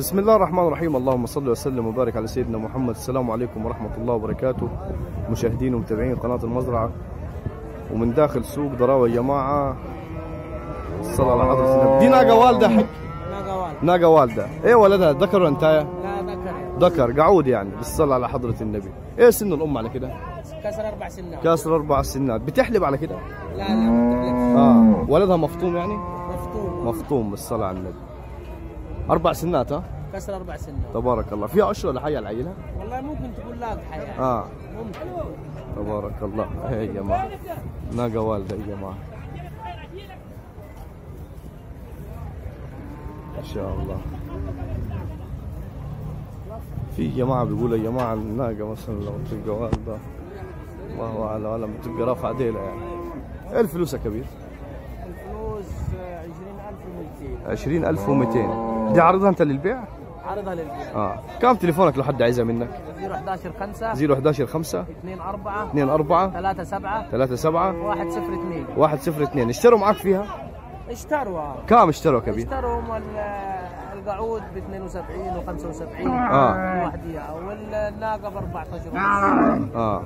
بسم الله الرحمن الرحيم. اللهم صل وسلم وبارك على سيدنا محمد. السلام عليكم ورحمة الله وبركاته. مشاهدين ومتابعين قناة المزرعة. ومن داخل سوق ضراوة يا جماعة. الصلاة على حضرة النبي دي ناقة والدة حق؟ ناقة والد ناقة والدة. إيه ولدها؟ ذكر ولا انتاية لا ذكر ذكر. قعود يعني. بالصلاة على حضرة النبي. إيه سن الأم على كده؟ كسر أربع سنوات. كاسر أربع سنات بتحلب على كده؟ لا لا ما تحلفش. آه. ولدها مفطوم يعني؟ مفتوح مفطوم بالصلاة على النبي. أربع سنات ها؟ كسر أربع سنوات. تبارك الله. فيها عشرة ولا حية العيلة؟ والله ممكن تقول لا حياة آه. ممكن. تبارك الله. إيه يا جماعة. ناقة والدة يا جماعة. ما شاء الله. في جماعة بيقولوا يا جماعة الناقة مثلا لو تبقى والدة الله أعلم ولا بتبقى رافعة ديلها يعني. إيه الفلوس يا كبير؟ الفلوس آه، 20200 عشرين ألف ومئتين. دي عرضها أنت للبيع؟ عرضها للبيع. آه. كم تليفونك لو حد عايزها منك؟ 011 5 011 5 2 4 2 4 3 7 3 7 1 0 2 1 0 2 اشتروا معك فيها؟ اشتروا كم اشتروا كبير؟ اشتروا ال- القعود ب 72 و 75 آه. وحديها والناقة ب 14 ونص. آه.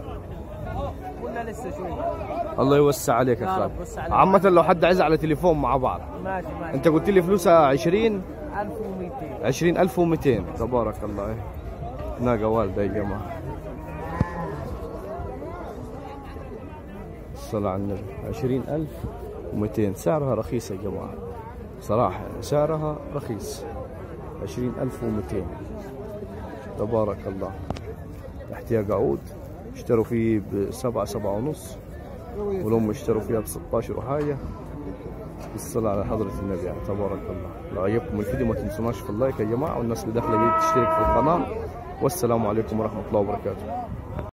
قلنا لسه شوي. الله يوسع عليك يا عليك. عامة لو حد عايز على تليفون مع بعض. ماشي ماشي. أنت قلت لي فلوسها 20 1200 20200 تبارك الله. ناقة والدة يا جماعة. الصلاة على النبي. 20200 سعرها رخيص يا جماعة. صراحة سعرها رخيص. 20200 تبارك الله. تحتها قعود اشتروا فيه بسبعة سبعة ونص. والأم اشتروا فيها ب 16 وحاجة. الصلاة على حضرة النبي يعني تبارك الله. لو عجبكم الفيديو ما تنسوناش في اللايك يا جماعة والناس اللي داخلة تشترك في القناة. والسلام عليكم ورحمة الله وبركاته.